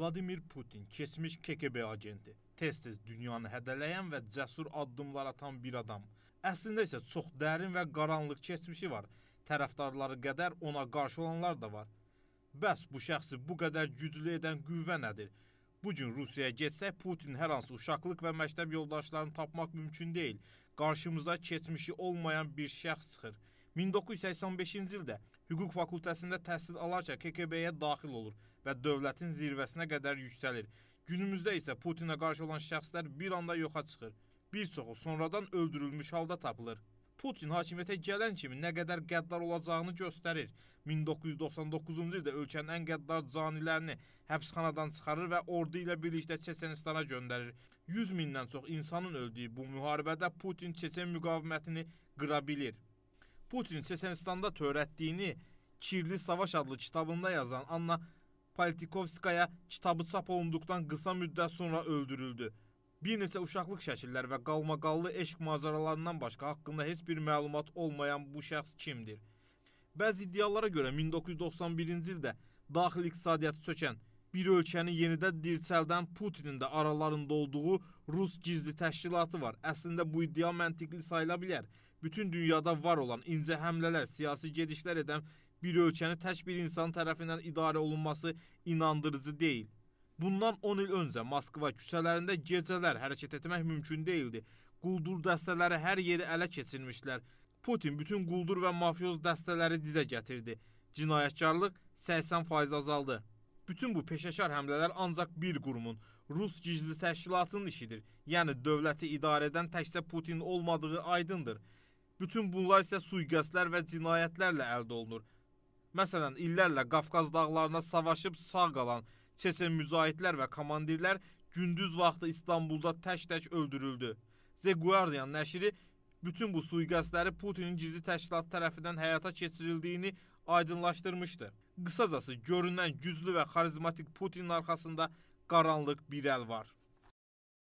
Vladimir Putin keçmiş KGB agenti, tez-tez dünyanı hədələyən və cəsur addımlar atan bir adam. Əslində isə çox dərin və qaranlıq keçmişi var. Tərəfdarları qədər ona qarşı olanlar da var. Bəs bu şəxsi bu qədər güclü edən qüvvə nədir? Bu gün Rusiyaya getsək Putin hər hansı uşaqlıq və məktəb yoldaşlarını tapmaq mümkün deyil. Qarşımıza keçmişi olmayan bir şəxs çıxır. 1985-ci ildə hüquq fakültəsində təhsil alarkən KGB-yə daxil olur və dövlətin zirvəsinə qədər yüksəlir. Günümüzdə isə Putinə qarşı olan şəxslər bir anda yoxa çıxır. Bir çoxu sonradan öldürülmüş halda tapılır. Putin hakimiyyətə gələn kimi nə qədər qəddar olacağını göstərir. 1999-cu ildə ölkənin ən qəddar canilərini həbsxanadan çıxarır və ordu ilə birlikdə Çeçenistana göndərir. 100 mindən çox insanın öldüyü bu müharibədə Putin Çeçen müqavimətini qıra bilir. Putin Çeçenistanda törətdiyini Kirli Savaş adlı kitabında yazan Anna Politikovskaya kitabı çap olunduqdan qısa müddət sonra öldürüldü. Bir neçə uşaqlıq şəkillər və qalmaqallı eşq macəralarından başqa haqqında heç bir məlumat olmayan bu şəxs kimdir? Bəzi iddialara görə 1991-ci ildə daxili iqtisadiyyatı çökən bir ölkəni yenidən dirçəldən Putinin də aralarında olduğu Rus gizli təşkilatı var. Əslində bu iddia məntiqli sayıla bilər. Bütün dünyada var olan incə həmlələr, siyasi gedişlər edən bir ölkəni tək bir insan tərəfindən idarə olunması inandırıcı deyil. Bundan 10 il öncə Moskva küçələrində gecələr hərəkət etmək mümkün değildi. Quldur dəstələri hər yeri ələ keçirmişlər. Putin bütün quldur və mafyoz dəstələri dizə gətirdi. Cinayətkarlıq 80% azaldı. Bütün bu peşəkar həmlələr ancaq bir qurumun, Rus gizli təşkilatının işidir. Yəni dövləti idarə edən təkcə Putin olmadığı aydındır. Bütün bunlar isə sui-qəsdlər və cinayətlərlə əldə olunur. Məsələn, illərlə Qafqaz dağlarına savaşıb sağ qalan Çeçen müzahidlər və komandirlər gündüz vaxtı İstanbulda tək-tək öldürüldü. The Guardian nəşri bütün bu sui-qəsdləri Putinin gizli təşkilatı tərəfindən həyata keçirildiyini aydınlaşdırmışdı. Qısacası görünən güclü və xarizmatik Putinin arxasında qaranlıq bir əl var.